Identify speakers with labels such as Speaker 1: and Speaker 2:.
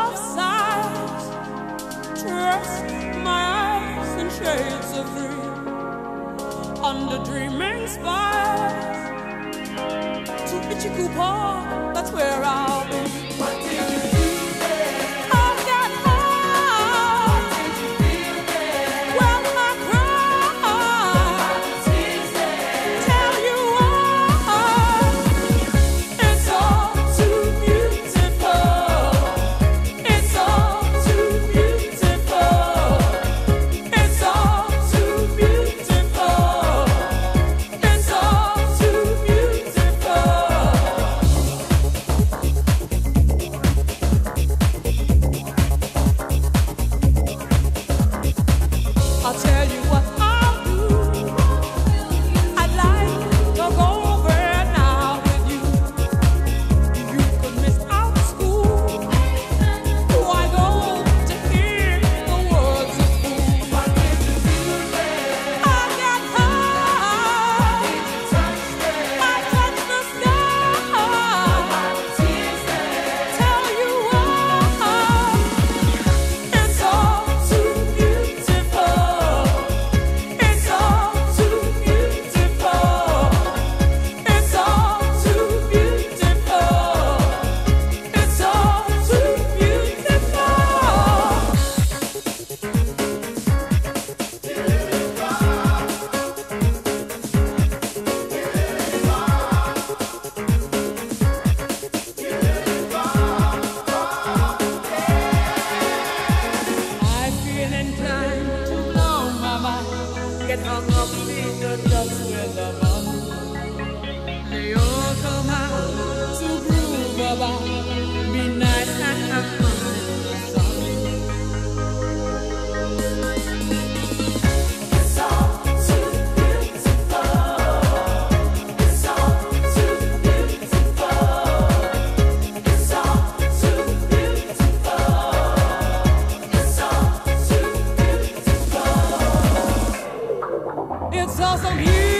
Speaker 1: of sight. Trust my eyes in shades of green under dreaming skies. To Ichiku Park, that's where I. Get hung up in the dark with the bum. They all come out to groove about. It's awesome here.